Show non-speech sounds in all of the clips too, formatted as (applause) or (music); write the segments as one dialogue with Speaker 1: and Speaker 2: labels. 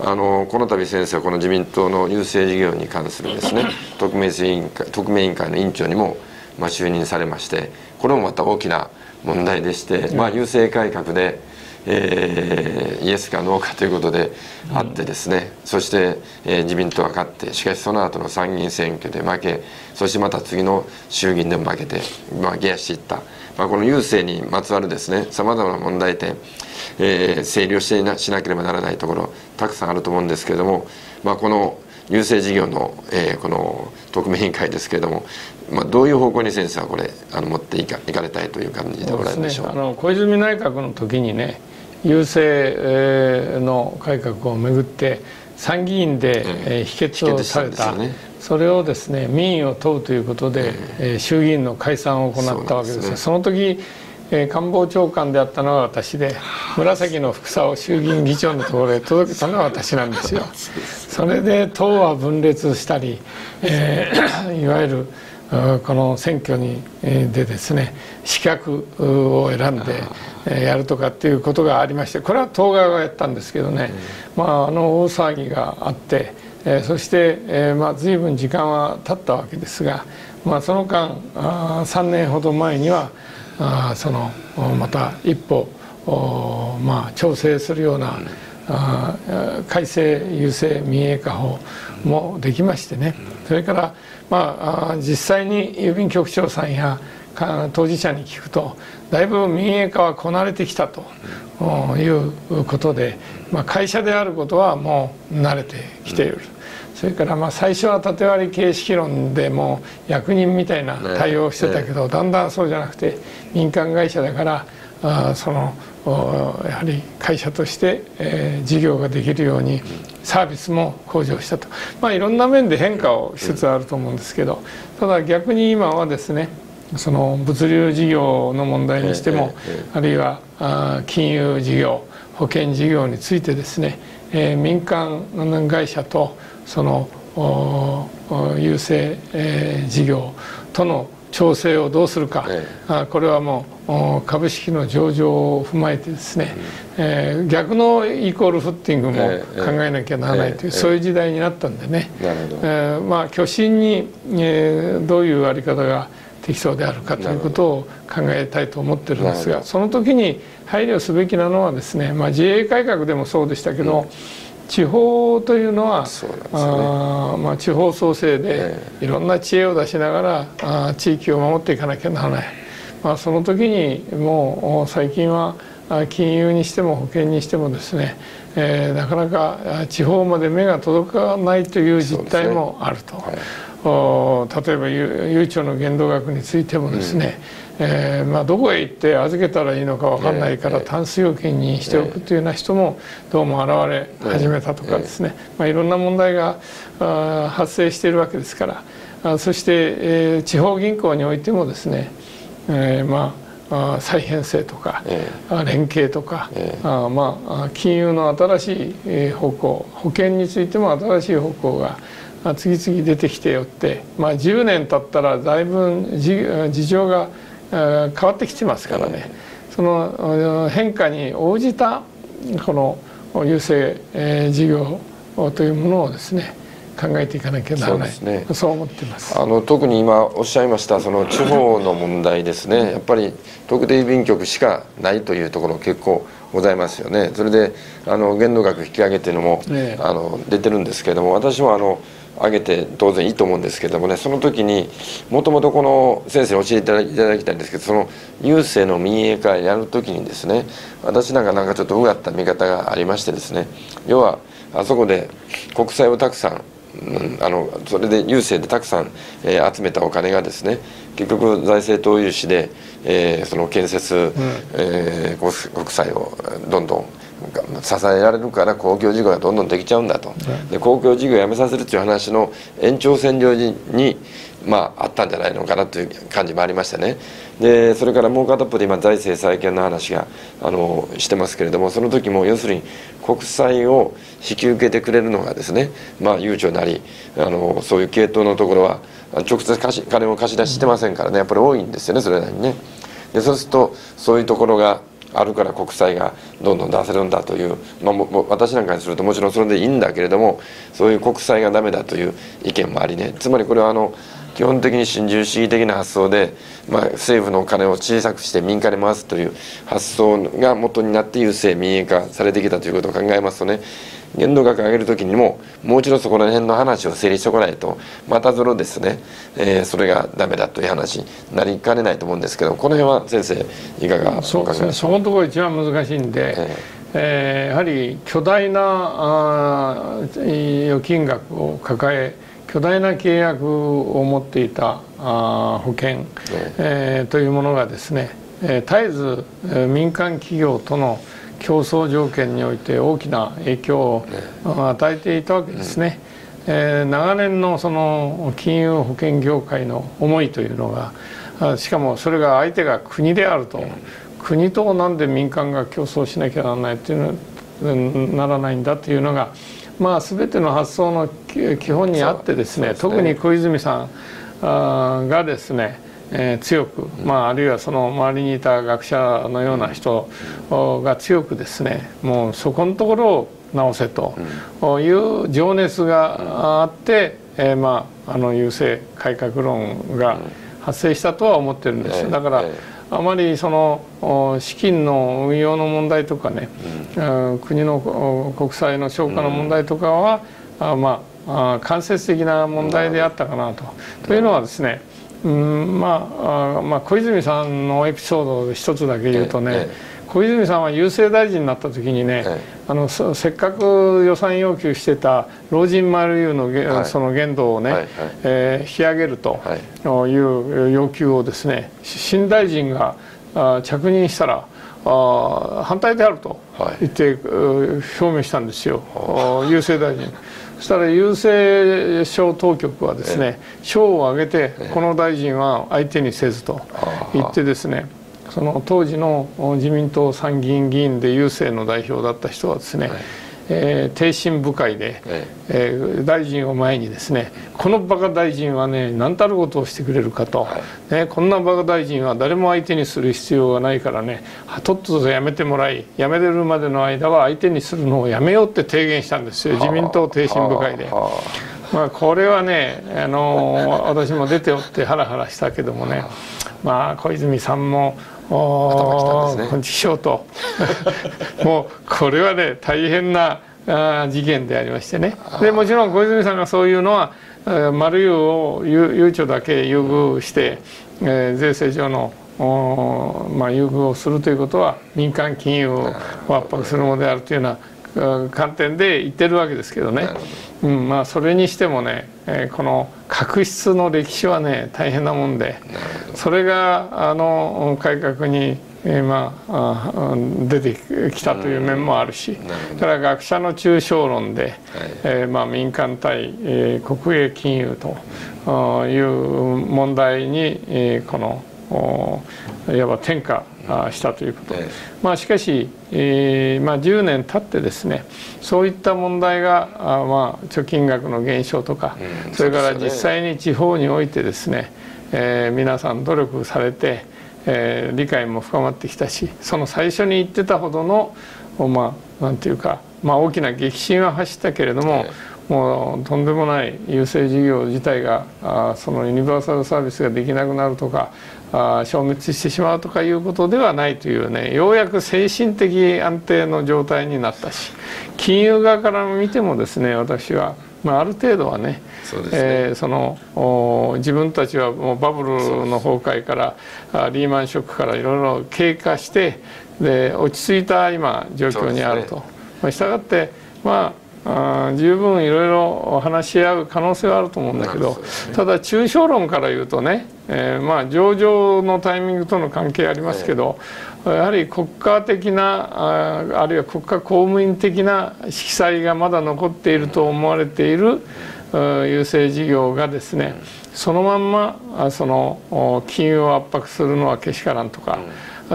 Speaker 1: あのこの度先生はこの自民党の郵政事業に関するですね (laughs) 特命委員会特命委員会の委員長にも、まあ、就任されましてこれもまた大きな問題でして、まあ、郵政改革で、えー、イエスかノーかということであってですね、うん、そして、えー、自民党は勝ってしかしその後の参議院選挙で負けそしてまた次の衆議院でも負けて、まあ、下野していった、まあ、この郵政にまつわるですねさまざまな問題点、えー、整理をしてなしなければならないところたくさんあると思うんですけれども、まあ、この郵政事業の、えー、この特命委員会ですけれども、まあ、どういう方向に先生はこれあの持っていかいかれたいという感じでございましょう、ね、あの
Speaker 2: 小泉内閣の時にね郵政の改革をめぐって参議院で、えー、否決をされた、ね、それをですね民意を問うということで、えー、衆議院の解散を行ったわけですがその時えー、官房長官であったのは私で紫のふさを衆議院議長のところへ (laughs) 届けたのは私なんですよ。それで党は分裂したり、えー、(coughs) いわゆるこの選挙にでですね資格を選んでやるとかっていうことがありましてこれは党側がやったんですけどね、まあ、あの大騒ぎがあって、えー、そして、えーまあ、随分時間は経ったわけですが、まあ、その間あ3年ほど前にはあそのまた一歩まあ、調整するような、あ改正郵政民営化法もできましてね。それから、まあ、実際に郵便局長さんや当事者に聞くとだいぶ民営化はこなれてきたということで、まあ、会社であることはもう慣れてきている。それからまあ最初は縦割り形式論でも役人みたいな対応をしてたけど、だんだんそうじゃなくて民間会社だからあそのやはり会社として、えー、事業ができるようにサービスも向上したと、まあ、いろんな面で変化をしつつあると思うんですけどただ逆に今はですねその物流事業の問題にしても、あるいはあ金融事業保険事業についてですね、えー、民間会社とその郵政、えー、事業との調整をどうするか、ええ、これはもう株式の上場を踏まえてですね、えー、逆のイコールフッティングも考えなきゃならないという、え、そういう時代になったんでね、えー、まあ、虚心に、えー、どういうあり方が適当であるかということを考えたいと思ってるんですがその時に配慮すべきなのはですね、まあ、自衛改革でもそうでしたけど、うん地方というのは、ね、あまあ、地方創生でいろんな知恵を出しながらあ地域を守っていかなきゃならない、まあ、その時にもう最近は金融にしても保険にしてもですね、えー、なかなか地方まで目が届かないという実態もあると、例えばゆうちょの限度額についてもですね、うん。えーまあ、どこへ行って預けたらいいのか分かんないからタンス預金にしておくというような人もどうも現れ始めたとかですね、まあ、いろんな問題が発生しているわけですからそして、えー、地方銀行においてもですね、えー、まあ再編成とか、連携とか、あまあ、金融の新しい方向保険についても新しい方向が次々出てきてよって、まあ、10年経ったらだいぶ事情が変わってきてますからね、その変化に応じたこの郵政事業というものをですね考えていかなきゃならない。そう,、ね、そう思ってます。
Speaker 1: あの特に今おっしゃいましたその地方の問題ですね。やっぱり特定郵便局しかないというところ結構ございますよね。それであの限度額引き上げっていうのも、ね、あの出てるんですけれども私もあの上げて当然いいと思うんですけどもねその時にもともとこの先生に教えていただきたいんですけどその郵政の民営化やる時にですね私なんかなんかちょっとうがった見方がありましてですね要はあそこで国債をたくさんうん、あのそれで郵政でたくさん、えー、集めたお金がですね結局財政投融資で、えー、その建設、うん、えー、国債をどんどん支えられるから公共事業がどんどんできちゃうんだと、で公共事業をやめさせるっていう話の延長線上に、まあ、あったんじゃないのかなという感じもありましてね。でそれからもう片っぽで今財政再建の話があのしてますけれどもその時も要するに国債を引き受けてくれるのがですね、まあ、ゆうちょなりあのそういう系統のところは直接貸し金を貸し出ししてませんからね。やっぱり多いんですよねそれなりにね。でそうするとそういうところがあるから国債がどんどん出せるんだという、まあ、私なんかにするともちろんそれでいいんだけれどもそういう国債が駄目だという意見もありね。つまりこれはあの基本的に新自由主義的な発想で、まあ、政府のお金を小さくして民間に回すという発想が元になって郵政民営化されてきたということを考えますとね限度額上げる時にももう一度そこら辺の話を整理しておかないとまたそのですね、えー、それがダメだという話になりかねないと思うんですけどこの辺は先生いかが
Speaker 2: そうですね。そこのところ一番難しいんで、えーえー、やはり巨大なあ預金額を抱え巨大な契約を持っていたあ保険、えー、というものがですね、えー、絶えず、えー、民間企業との競争条件において大きな影響を与えていたわけですね。えー、長年のその金融保険業界の思いというのがしかもそれが相手が国であると。国となんで民間が競争しなきゃならないっていうのならないんだっていうのがまあ全ての発想の基本にあってですね、ね、特に小泉さんがですねえー、強く、まあ、あるいはその周りにいた学者のような人が強くですねもうそこのところを直せという情熱があって、えー、まあ、あの郵政改革論が発生したとは思ってるんです。だから、あまりその資金の運用の問題とかね、うん、国の国債の消化の問題とかは、あまあ間接的な問題であったかなと。というのはですねうんまあ、あまあ小泉さんのエピソード一つだけ言うとね、ええ小泉さんは郵政大臣になった時にね、え、あのせっかく予算要求してた老人マイルの,、はい、その限度をね、はいはい、えー、引き上げるとい。う要求をですね新大臣があ着任したらあ反対であると言って、表明したんですよ、郵政大臣。そしたら郵政省当局はですね省を挙げてこの大臣は相手にせずと言ってですねその当時の自民党参議院議員で郵政の代表だった人はですね、えー、挺身部会で、えー、大臣を前にですねこのバカ大臣はね何たることをしてくれるかと、はい、ね、こんなバカ大臣は誰も相手にする必要がないからねとっととやめてもらいやめれるまでの間は相手にするのをやめようって提言したんですよ。自民党挺身部会で。まあ、これはね、あの私も出ておってハラハラしたけどもね、(laughs) まあ、小泉さんもおこんちしようと。(laughs) もうこれはね大変な事件でありましてね。でもちろん小泉さんがそういうのは丸優を悠長だけ優遇して、えー、税制上のまあ、優遇をするということは民間金融を圧迫するものであるというような観点で言ってるわけですけどね。うんまあ、それにしてもね、えー、この確執の歴史はね大変なもんでそれがあの改革に、えー、まあ出てきたという面もあるしだから学者の抽象論で、はい、えー、まあ、民間対、えー、国営金融という問題に、えー、このいわば転嫁したということ、まあ、しかし、えーまあ、10年経ってですねそういった問題があ、まあ、貯金額の減少とか、うん、それから実際に地方においてですね、えー、皆さん努力されて、えー、理解も深まってきたしその最初に言ってたほどのまあなんていうか、まあ、大きな激震は走ったけれども、もうとんでもない郵政事業自体があそのユニバーサルサービスができなくなるとかあ消滅してしまうとかいうことではないというねようやく精神的安定の状態になったし金融側から見てもですね私は、まあ、ある程度はねそね、えー、その自分たちはもうバブルの崩壊からリーマンショックからいろいろ経過してで落ち着いた今状況にあると。ね、まあ、したがってまああ十分いろいろ話し合う可能性はあると思うんだけど、ね、ただ抽象論から言うとね、えー、まあ上場のタイミングとの関係ありますけど、やはり国家的なああるいは国家公務員的な色彩がまだ残っていると思われている郵政事業がですねそのまんまその金融を圧迫するのはけしからんとか。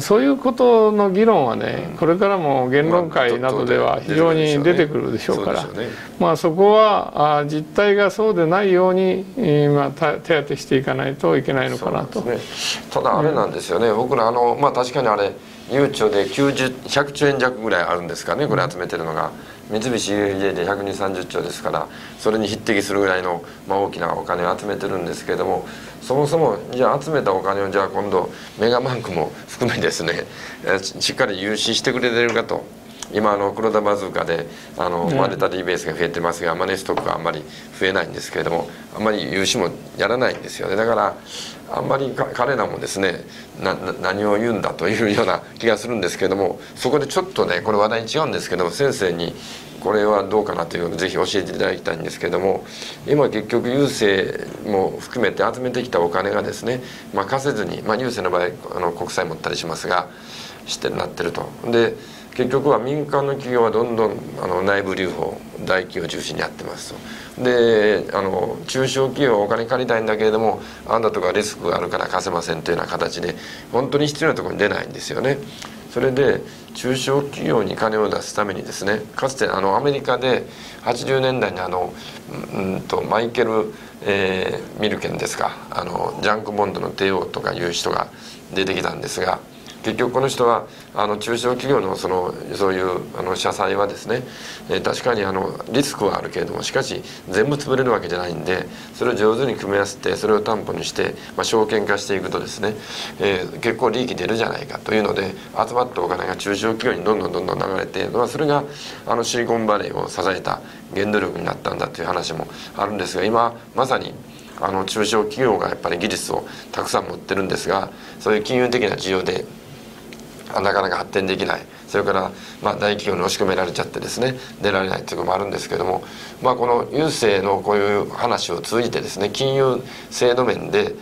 Speaker 2: そういうことの議論はね、これからも言論会などでは非常に出てくるでしょうから、まあ、そこはあ実態がそうでないように、まあ、手当てしていかないといけないのかなと。
Speaker 1: ね、ただあれなんですよね、僕らあの、まあ、確かにあれゆうちょで90 100兆円弱ぐらいあるんですかねこれ集めてるのが。三菱 UFJ で12030兆ですからそれに匹敵するぐらいの、まあ、大きなお金を集めてるんですけれどもそもそもじゃあ集めたお金をじゃあ今度メガバンクも含めですねしっかり融資してくれてるかと。今あの黒田バズーカであの、マネタリーベースが増えてますがマネーストックがあんまり増えないんですけれどもあんまり融資もやらないんですよね。だからあんまり彼らもですね何を言うんだというような気がするんですけれどもそこでちょっとねこれ話題違うんですけども先生にこれはどうかなというのをぜひ教えていただきたいんですけれども今結局郵政も含めて集めてきたお金がですね、まあ、貸せずに、まあ、郵政の場合あの国債持ったりしますがしてなってると。で結局は民間の企業はどんどんあの内部留保大企業中心にやってますと。であの中小企業はお金借りたいんだけれどもあんだとかリスクがあるから貸せませんというような形で本当に必要なところに出ないんですよね。それで中小企業に金を出すためにですねかつてあのアメリカで80年代にあのうんとマイケル、えー、ミルケンですかあのジャンクボンドの帝王とかいう人が出てきたんですが結局この人はあの中小企業のそのそういうあの社債はですね、えー、確かにあのリスクはあるけれどもしかし全部潰れるわけじゃないんでそれを上手に組み合わせてそれを担保にして、まあ、証券化していくとですね、えー、結構利益出るじゃないかというので集まったお金が中小企業にどんどんどんどん流れて、まあ、それがあのシリコンバレーを支えた原動力になったんだという話もあるんですが今まさにあの中小企業がやっぱり技術をたくさん持ってるんですがそういう金融的な需要でなかなか発展できないそれから、まあ、大企業に押し込められちゃってですね出られないということもあるんですけども、まあ、この郵政のこういう話を通じてですね金融制度面で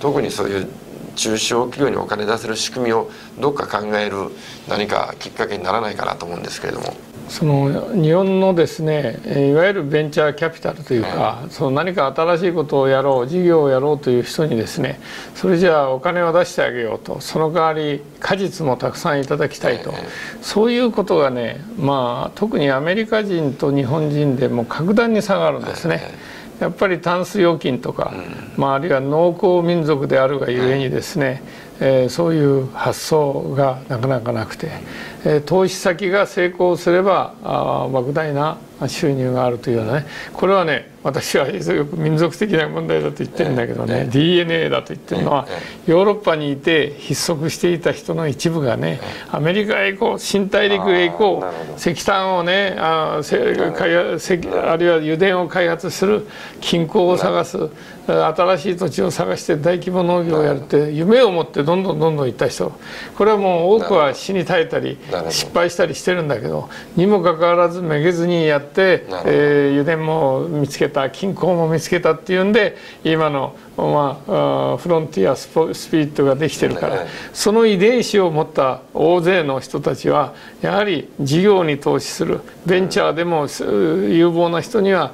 Speaker 1: 特にそういう中小企業にお金出せる仕組みをどっか考える何かきっかけにならないかなと思うんですけれども。
Speaker 2: その日本のですねいわゆるベンチャーキャピタルというか、はい、その何か新しいことをやろう事業をやろうという人にですねそれじゃあお金を出してあげようと。その代わり果実もたくさんいただきたいと、はい、そういうことがねまあ特にアメリカ人と日本人でも格段に差があるんですね。はい。やっぱりタンス預金とか、うん、まあ、あるいは農耕民族であるがゆえにですね、えー、そういう発想がなかなかなくて、えー、投資先が成功すればあ莫大な収入があるというようなね。これはね私はよく民族的な問題だと言ってるんだけどね、DNA だと言ってるのはヨーロッパにいて筆足していた人の一部がねアメリカへ行こう新大陸へ行こう石炭をねああるいは油田を開発する金鉱を探す新しい土地を探して大規模農業をやるって夢を持ってどんどんどんどん行った人。これはもう多くは死に絶えたり失敗したりしてるんだけどにもかかわらずめげずにやって、えー、油田も見つけた金鉱も見つけたっていうんで今のまあ、フロンティアスピリットができてるから、その遺伝子を持った大勢の人たちはやはり事業に投資する。ベンチャーでも有望な人には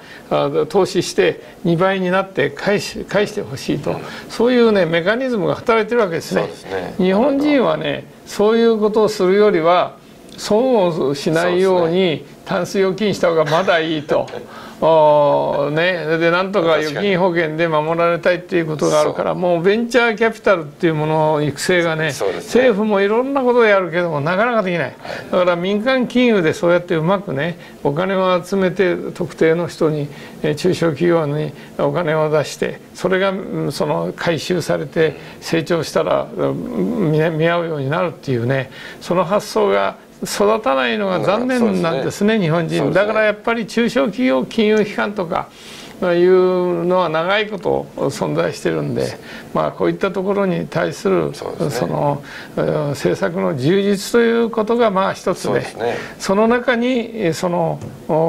Speaker 2: 投資して2倍になって返し返してほしいと、そういうねメカニズムが働いてるわけですね。すね。日本人はねそういうことをするよりは損をしないようにタンス預金した方がまだいいと。(laughs) おね、でなんとか預金保険で守られたいっていうことがあるからもうベンチャーキャピタルっていうものの育成がね、ね、政府もいろんなことをやるけどもなかなかできない。だから民間金融でそうやってうまくねお金を集めて特定の人に中小企業にお金を出してそれがその回収されて成長したら見合うようになるっていうねその発想が育たないのが残念なんですね、ね、日本人、ね、だからやっぱり中小企業金融機関とかいうのは長いこと存在してるんで、まあ、こういったところに対するそ、ね,、の政策の充実ということがまあ一つでその中にその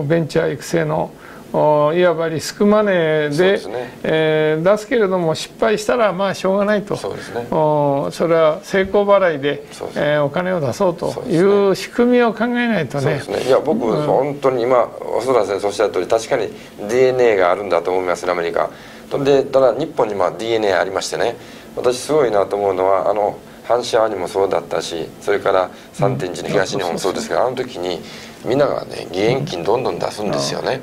Speaker 2: ベンチャー育成のいわばリスクマネーでそ、ね、えー、出すけれども失敗したらまあしょうがないと。そ,、ね、それは成功払いで、ね。えー、お金を出そうという仕組みを考えないとね。
Speaker 1: ね。いや僕、うん、本当に今細田先生おっしゃる通り確かに DNA があるんだと思いますアメリカ。でただ日本にま DNA ありましてね。私すごいなと思うのはあの阪神・淡路もそうだったしそれから3.1の東日本もそうですけどあの時にみんながね義援金どんどん出すんですよね。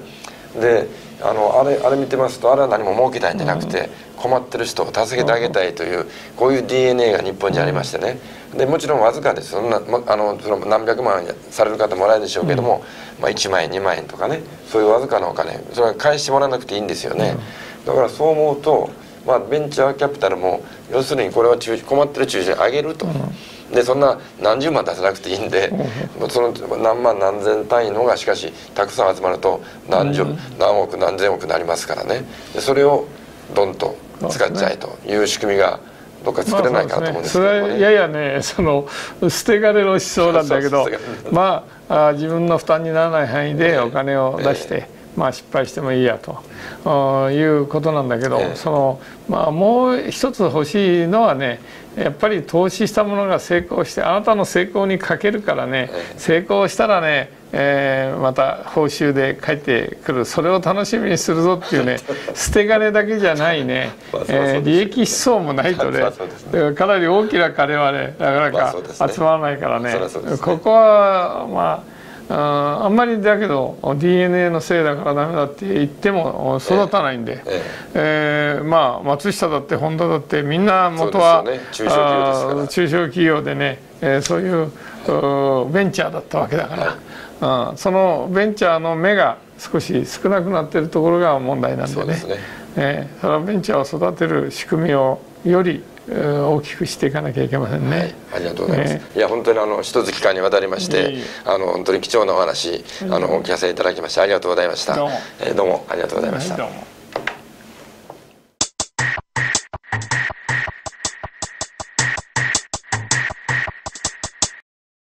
Speaker 1: であのあれあれ見てますとあれは何も儲けたいんじゃなくて困ってる人を助けてあげたいというこういう DNA が日本にありましてね。でもちろんわずかです。そんな、ま、あのその何百万される方もらえるでしょうけども、うん、まあ、1万円2万円とかねそういうわずかなお金それは返してもらわなくていいんですよね、うん、だからそう思うと、まあ、ベンチャーキャピタルも要するにこれは中困ってる中心に上げると。でそんな何十万出さなくていいんで、(laughs) その何万何千単位のがしかしたくさん集まると何十、何億何千億になりますからね。でそれをドンと使っちゃえという仕組みがどっか作れないかと思うんですけど、ね、
Speaker 2: それややねその捨て金の思想なんだけど (laughs) まあ自分の負担にならない範囲でお金を出して、えー、まあ、失敗してもいいやと。いうことなんだけど、えー、そのまあ、もう一つ欲しいのはねやっぱり投資したものが成功してあなたの成功にかけるからね成功したらね、えー、また報酬で帰ってくる。それを楽しみにするぞっていうね (laughs) 捨て金だけじゃないね、えー、利益思想もないとねかなり大きな金はねなかなか集まらないからね。ここはまあああんまりだけど DNA のせいだからダメだって言っても育たないんで、ええ。えー、まあ松下だって本田だってみんな元は、ね、中小企業中小企業でね、えー、そういうベンチャーだったわけだから、はい、そのベンチャーの目が少し少なくなってるところが問題なんでね。そで、ね。えー、そのベンチャーを育てる仕組みをより大きくしていかなきゃいけませんね、はい、
Speaker 1: ありがとうございます、えー、いや本当にあの一月間にわたりまして、あの本当に貴重なお話あのお聞かせいただきましてありがとうございました。どうも,、えー、どうもありがとうございました、はい